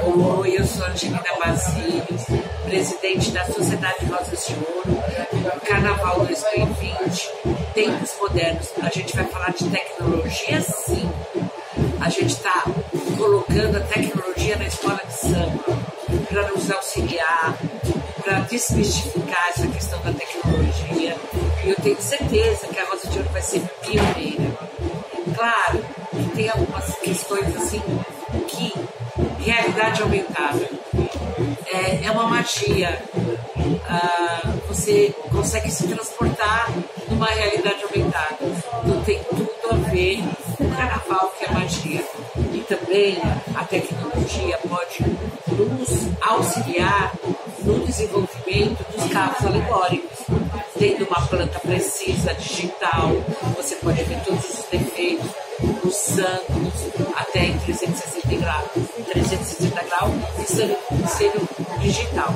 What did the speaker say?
Oi, eu sou Angelina Basílio, presidente da Sociedade Rosas de Ouro, Carnaval 2020, tempos modernos. A gente vai falar de tecnologia sim. A gente está colocando a tecnologia na escola de samba para nos auxiliar, para desmistificar essa questão da tecnologia. E eu tenho certeza que a Rosa de Ouro vai ser pioneira. Claro tem algumas questões assim que realidade aumentada é, é uma magia. Ah, você consegue se transportar numa realidade aumentada. Então tem tudo a ver com o carnaval, que é magia. E também a tecnologia pode nos auxiliar no desenvolvimento dos carros alegóricos. Tendo uma planta precisa, digital, você pode ver todos os defeitos, santos, até em 360 graus, 360 graus e sendo digital.